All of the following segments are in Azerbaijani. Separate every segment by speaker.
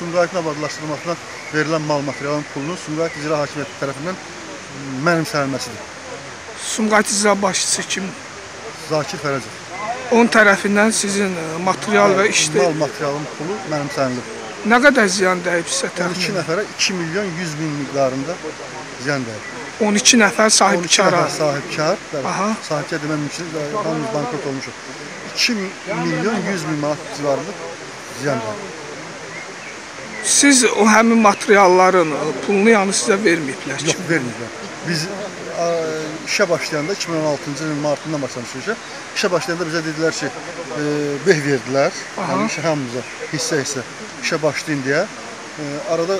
Speaker 1: Sumqayıtın abadlaşdırılmasına verilən mal materialın pulunun Sumqayıt İcra Hakimiyyəti tərəfindən mənimsənilməsidir.
Speaker 2: Sumqayıt icra başçısı kim?
Speaker 1: Zakir Fərəcov.
Speaker 2: Onun tərəfindən sizin e, material və işdə
Speaker 1: Mal materialın pulu mənimsənilir.
Speaker 2: nə qədər ziyan dəyib sizə
Speaker 1: 12
Speaker 2: təxminən?
Speaker 1: nəfərə 2 milyon 100 min miqdarında ziyan dəyib.
Speaker 2: 12 nəfər
Speaker 1: 12
Speaker 2: sahibkara.
Speaker 1: nəfər sahibkar, bəli, sahibkar demək mümkün, hamımız bankrot olmuşuq. 2 milyon 100 min manat civarında ziyan dəyib.
Speaker 2: Siz o həmin materialların pulunu yəni sizə verməyiblər
Speaker 1: Yox, verməyiblər. Biz a, işə başlayanda 2016-cı ilin martından başlamışıq işə. İşə başlayanda bizə dedilər ki, e, beh verdilər. Yəni işə hamımıza hissə-hissə işə başlayın deyə. E, arada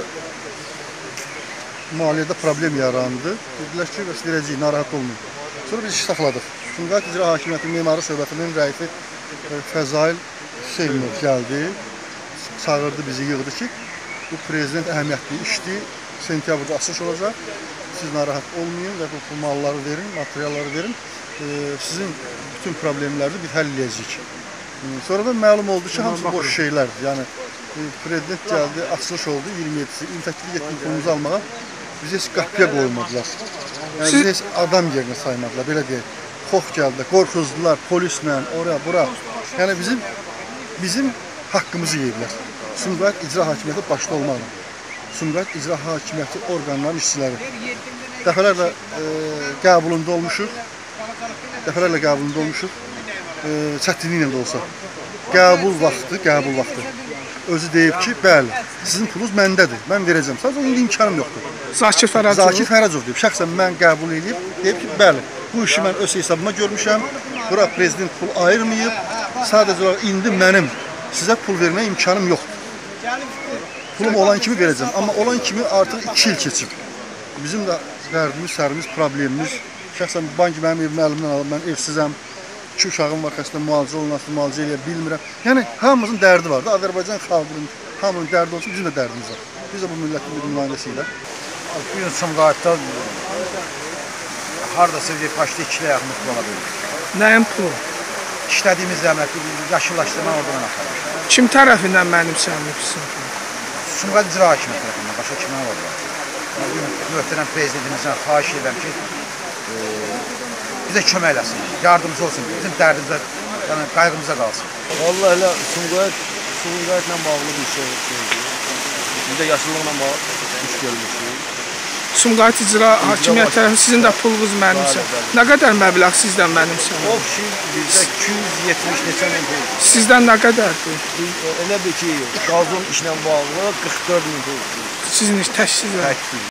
Speaker 1: maliyyədə problem yarandı. Dedilər ki, bəs verəcəyik, narahat olmayın. Sonra biz iş saxladıq. Sumqayıt İcra Hakimiyyəti Memarı Şöbəsinin rəisi e, Fəzail Hüseynov gəldi. Çağırdı bizi, yığdı ki, bu prezident əhəmiyyətli işdir. Sentyabrda açılış olacaq. Siz narahat olmayın və bu malları verin, materialları verin. E, sizin bütün problemləri biz həll edəcəyik. E, Sonra da məlum oldu ki, hamısı boş şeylərdir. Yəni e, prezident gəldi, açılış oldu 27-si. İntəkli getdik pulumuzu almağa. Bizi heç qapıya qoymadılar. Yəni bizi heç adam yerinə saymadılar, belə deyək. Xox gəldilər, qorxuzdular polislə, ora, bura. Yəni bizim bizim haqqımızı yeyiblər. Sumqayıt İcra Hakimiyyəti başda olmaqla. Sumqayıt İcra Hakimiyyəti orqanlarının işçiləri. Dəfələrlə e, qəbulunda olmuşuq. Dəfələrlə qəbulunda olmuşuq. E, çətinliklə də olsa. Qəbul vaxtı, qəbul vaxtı. Özü deyib ki, bəli, sizin pulunuz məndədir. Mən verəcəm. Sadəcə indi imkanım yoxdur.
Speaker 2: Zakir Fərəcov.
Speaker 1: Zakir Fərəcov deyib. Şəxsən mən qəbul edib, deyib ki, bəli, bu işi mən öz hesabıma görmüşəm. Bura prezident pul ayırmayıb. Sadəcə olaraq indi mənim sizə pul verməyə imkanım yoxdur. Pulum olan kimi verəcəm. Amma olan kimi artıq 2 il keçib. Bizim də dərdimiz, sərimiz, problemimiz. Şəxsən bank mənim evimi əlimdən alıb, mən evsizəm. İki uşağım var, xəstə müalicə olunası, müalicə eləyə bilmirəm. Yəni hamımızın dərdi var da. Azərbaycan xalqının hamının dərdi olsun, bizim də dərdimiz var. Biz də bu millətin bir nümayəndəsiyik.
Speaker 3: Bu gün Sumqayıtda hardasa bir başda iki ayağımız ola bilir.
Speaker 2: Nəyin pulu?
Speaker 3: İşlədiyimiz əmək, yaşıllaşdırma oradan aparır.
Speaker 2: Kim tərəfindən mənimsənilibsin?
Speaker 3: Sumqayıt İcra Hakimiyyəti tərəfindən? Yəni, Bu gün möhtərəm prezidentimizdən xahiş edirəm ki, e, bizə kömək eləsin, yardımcı olsun, bizim dərdimizə, yəni qayğımıza qalsın.
Speaker 4: Vallahi elə Sumqayıt, Sumqayıtla bağlı bir şey. Biz də yaşıllıqla bağlı iş görmüşük.
Speaker 2: Sumqayıt icra hakimiyyəti tərəfindən sizin də pulunuz mənimsə. Nə qədər məbləğ sizdən mənimsənir?
Speaker 4: O kişi bizdə 270 neçə min pul.
Speaker 2: Sizdən nə qədərdir?
Speaker 4: Elə bir ki, qazon işlə bağlı 44 min pul.
Speaker 2: Sizin iş təşkil
Speaker 4: Təkdir.